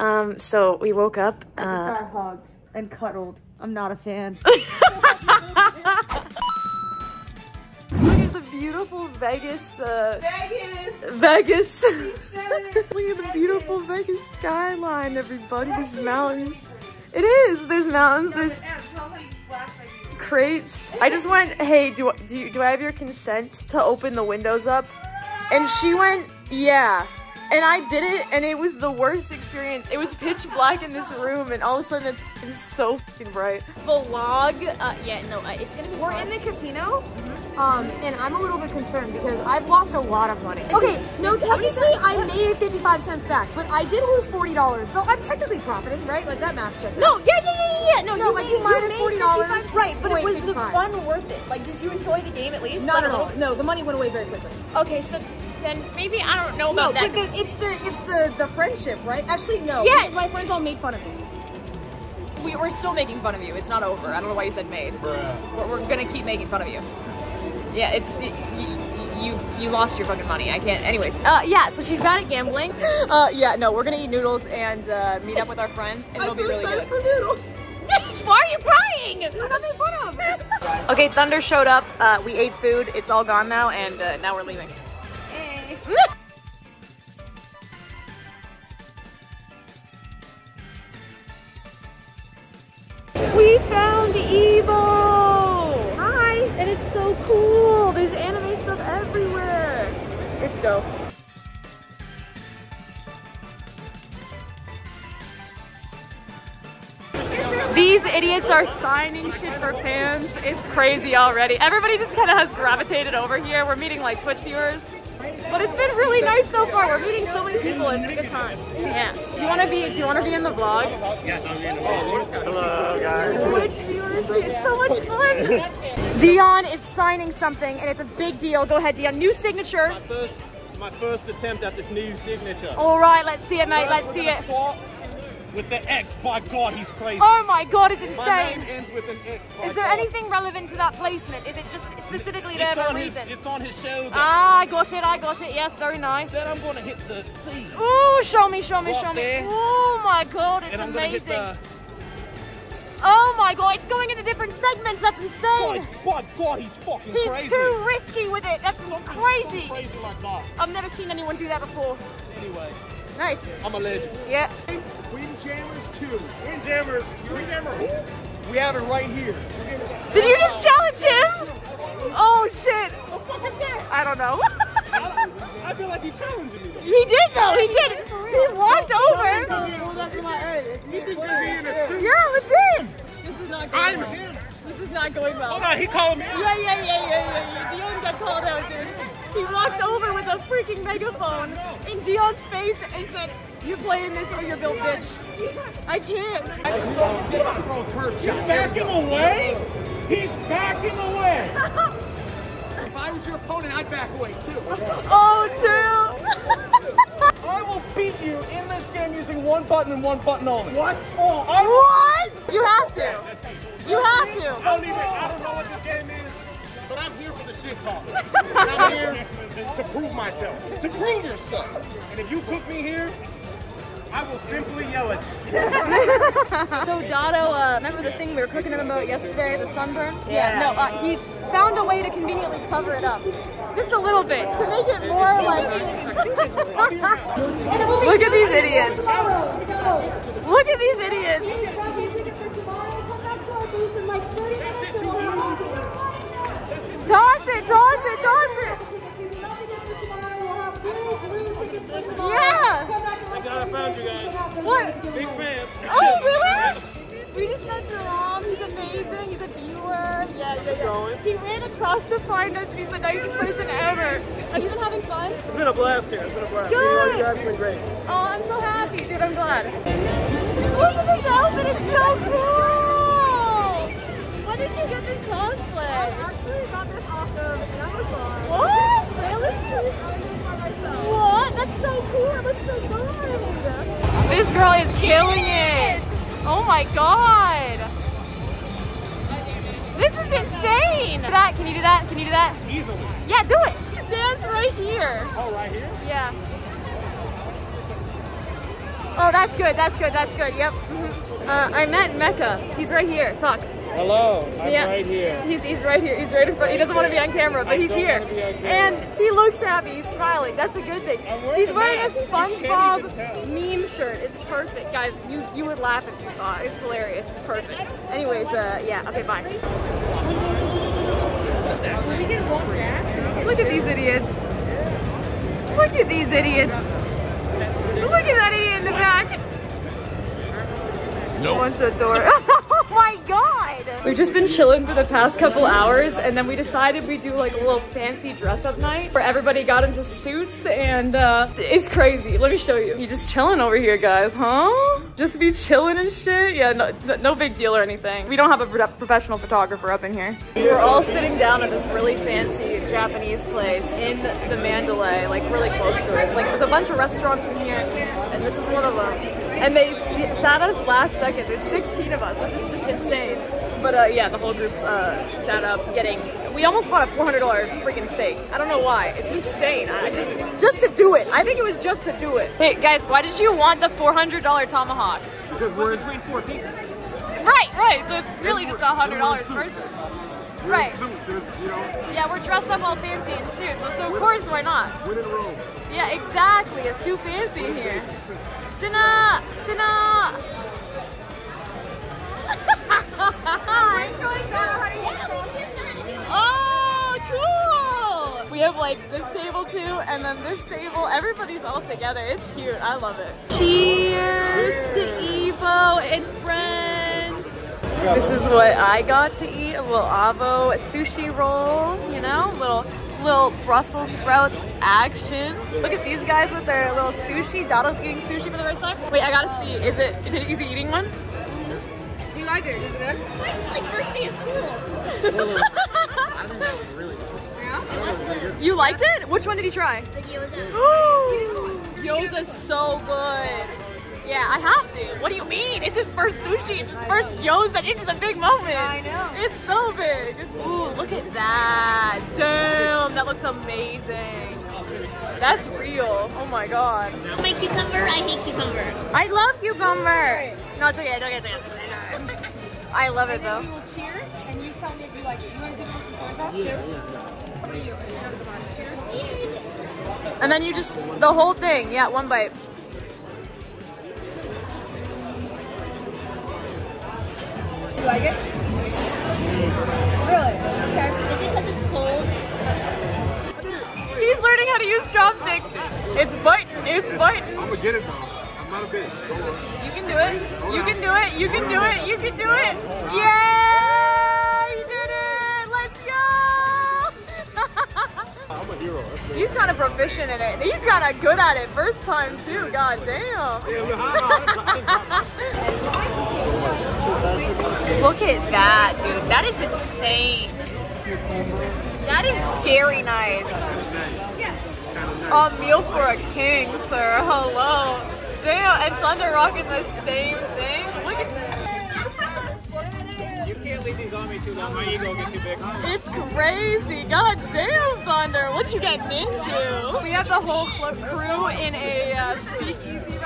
Um, so we woke up. I just Uh, got hugged and cuddled. I'm not a fan. look at the beautiful Vegas. Uh, Vegas! Vegas. said look at the beautiful Vegas skyline, everybody. There's mountains. It is. There's mountains. There's crates. I just went, hey, do do you, do I have your consent to open the windows up? And she went, yeah. And I did it, and it was the worst experience. It was pitch black in this room, and all of a sudden it's f***ing so f***ing bright. Vlog, uh, yeah, no, uh, it's gonna be We're fun. in the casino, um, and I'm a little bit concerned because I've lost a lot of money. Okay, no, technically I made 55 cents back, but I did lose $40, so I'm technically profiting, right? Like that math checks out. No, yeah, yeah, yeah, yeah. No, No, like, you minus made $40, 55 Right, but it was the fun worth it. Like, did you enjoy the game at least? Not Like, at all. No, the money went away very quickly. Okay, so then maybe I don't know No, about that. but the, it's the it's the the friendship, right? Actually, no. Yeah. My friends all made fun of me. we, we're still making fun of you. It's not over. I don't know why you said made. We're, we're gonna keep making fun of you. Yeah, it's you, you you lost your fucking money. I can't. Anyways, uh, yeah. So she's bad at gambling. Uh, yeah, no, we're gonna eat noodles and uh, meet up with our friends, and it'll be really good. for noodles. why are you crying? I'm not making fun of. Okay, Thunder showed up. Uh, we ate food. It's all gone now, and uh, now we're leaving. We found Evo! Hi! And it's so cool! There's anime stuff everywhere! It's dope. These idiots are signing shit for fans. It's crazy already. Everybody just kind of has gravitated over here. We're meeting like Twitch viewers. But it's been really nice so far. We're meeting so many people. It's a good time. Yeah. Do you want to be? Do you want to be in the vlog? Yes, I'm in the vlog. Hello, guys. Twitch viewers. It's so much fun. Dion is signing something, and it's a big deal. Go ahead, Dion. New signature. My First, my first attempt at this new signature. All right, let's see it, mate. Let's see it. With the X, by God, he's crazy. Oh my God, it's insane. My name ends with an X. Is there God. anything relevant to that placement? Is it just specifically there It's for a on his. reason? It's on his shoulder. Ah, I got it. I got it. Yes, very nice. Then I'm gonna hit the C. Ooh, show me, show me, show me. Oh my God, it's and I'm gonna amazing. Oh my God, it's going into different segments. That's insane. by God, he's fucking He's crazy. too risky with it. That's Something- crazy. something crazy like that. I've never seen anyone do that before. Anyway, Nice. I'm a legend. Yeah. Windjammers 2. Windjammer. Windjammer who? We have it right here. Did you just challenge him? Oh shit. I don't know. I feel like he's challenging me. Though. he did though. He did. He walked over. Yeah, legit. This is not going I'm well. him. This is not going well. Hold on, he calling me. Yeah, yeah, yeah, yeah, yeah, yeah. Dion got called out, dude. He walked over with a freaking megaphone in Dion's face and said, "You're playing this or you're built bitch." I can't. Just throw a curve shot. He's backing away? He's backing away. if I was your opponent, I'd back away too. Oh, dude. I will beat you in this game using one button and one button only. What? Oh, I what? You have to. You have to. I don't even. I don't know what this game is, but I'm here for the shit talk. I'm here to prove myself. to prove yourself. And if you put me here, I will simply yell at you. So Dotto, uh, remember the thing we were cooking him about yesterday, the sunburn? Yeah. No, uh, he's found a way to conveniently cover it up, just a little bit, to make it more like. Look at these idiots. Look at these idiots. Toss it, toss it, toss it. Yeah. I found you guys. What? Big fan. Oh, really? We just met Jerome. He's amazing. He's a viewer. Yeah, yeah, yeah. He ran across to find us. He's the nicest person ever. Have you been having fun? It's been a blast here. It's been a blast. Good. You guys have been great. Oh, I'm so happy, dude. I'm glad. Look at this outfit. It's so cool. This cosplay? I actually got this off of Amazon. What? Really? What? That's so cool. It looks so good. This girl is killing it. Oh my god. This is insane. Do that? Can you do that? Can you do that? Easily. Yeah, do it. Dance right here. Oh, right here? Yeah. Oh, that's good. That's good. That's good. Yep. Uh, I met Mecca. He's right here. Talk. Hello, I'm Yeah. right here. He's, he's right here. He's right in front. He doesn't want to be on camera, but I he's here. wanna be on camera. And he looks happy. He's smiling. That's a good thing. Wearing He's wearing a mask. You SpongeBob meme shirt. It's perfect. Guys, you, you would laugh if you saw it. It's hilarious. It's perfect. Anyways, uh, yeah. Okay, bye. We can walk back. so we can Look at these idiots. Look at these idiots. Look at that idiot in the back. Nope. One shut door. We've just been chilling for the past couple hours and then we decided we'd do like a little fancy dress up night where everybody got into suits and uh, it's crazy. Let me show you. You just chilling over here, guys, huh? Just be chilling and shit? Yeah, no, no big deal or anything. We don't have a professional photographer up in here. We're all sitting down at this really fancy Japanese place in the Mandalay, like really close to it. Like there's a bunch of restaurants in here and this is one of them. And they sat us last second. There's 16 of us, which is just insane. But uh, yeah, the whole group's uh, sat up getting. We almost bought a $400 freaking steak. I don't know why. It's insane. I just just to do it. I think it was just to do it. Hey guys, why did you want the $400 tomahawk? Because we're in Between four people. Right, right. So it's really just a hundred dollars per person. Right. suits, you know, Yeah, we're dressed up all fancy in suits, so, so of course why not? within a room. Yeah, exactly. It's too fancy here. Cinna! Cinna! Like this table too, and then this table. Everybody's all together. It's cute. I love it. Cheers to Evo and friends. This is what I got to eat. A little avo sushi roll, you know, little little Brussels sprouts action. Look at these guys with their little sushi. Dotto's eating sushi for the first time. Wait, I gotta see. Is it? Is he eating one? You like it, isn't it? It's like first day of school. Yeah. It was good. You liked it? Which one did he try? The gyoza. Gyoza's so good. Yeah, I have to. What do you mean? It's his first sushi. It's his first gyoza. This is a big moment. I know. It's so big. Ooh, look at that. Damn, that looks amazing. That's real. Oh my god. My cucumber, I hate cucumber. I love cucumber. No, it's okay. It's okay. It's okay. It's okay. I love it And then though. we will cheers, and you tell me if you like it. You want to dip it in some soy sauce too? What are you? Cheers. And then you just, the whole thing. Yeah, one bite. You like it? Really? Okay. Is it because it's cold? He's learning how to use chopsticks. It's biting. It's biting. I'm gonna get it though. I'm not a bitch. You can do it. You can do it. You can do it. You can do it. Yeah! Hero. He's kind of proficient in it. He's kind of good at it first time too. God damn. Look, at that, dude. That is insane. That is scary nice. A meal for a king, sir. Hello. Damn, and Thunder rocking the same thing. Look at Leave these on me too long. My ego gets too big. It's crazy. God damn, Thunder. What you getting into? We have the whole crew in a uh, speakeasy